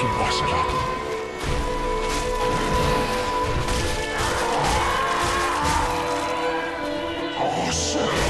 Thank it up. Ocelot!